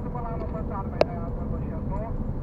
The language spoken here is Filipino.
Pronto para avançar, vai dar a posição.